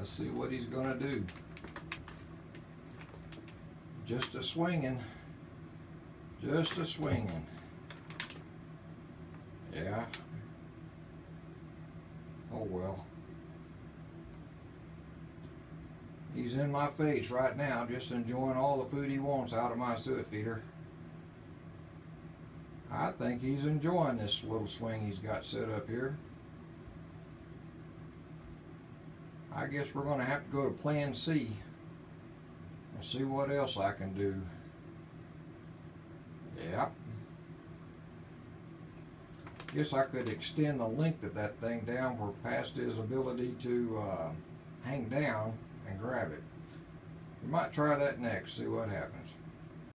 Let's see what he's gonna do. Just a swinging. Just a swinging. Yeah. Oh well. He's in my face right now, just enjoying all the food he wants out of my suet feeder. I think he's enjoying this little swing he's got set up here. I guess we're gonna have to go to Plan C and see what else I can do. Yep. Guess I could extend the length of that thing down for past his ability to uh, hang down and grab it. We might try that next, see what happens.